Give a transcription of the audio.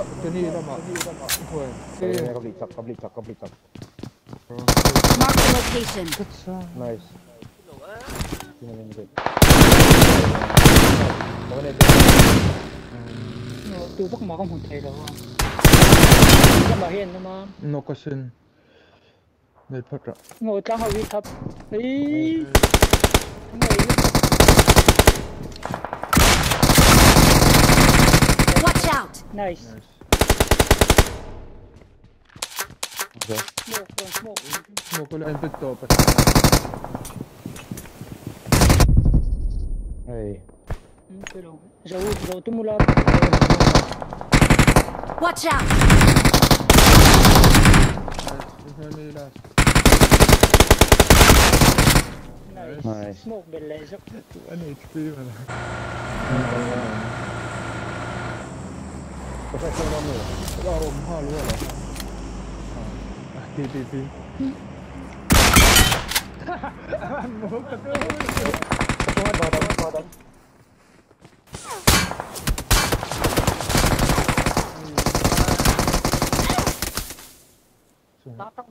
Come on. của left complete chop, complete chop, complete chop. Mark the location. Nice. Sini ini good. Mau nih. Ờ, tôi bắt mà không hoàn thầy đâu Các bà hiền nhưng mà No question. Med patra. ngồi trong hơi thấp ý ngồi Watch out! nice Nice. ذا سموك ولا عند التوب اي جاوب جاوبتهم ولا واتش اوت نايس سموك بالله أنا كثير أنا ظهرهم هال ولا थी थी थी Stop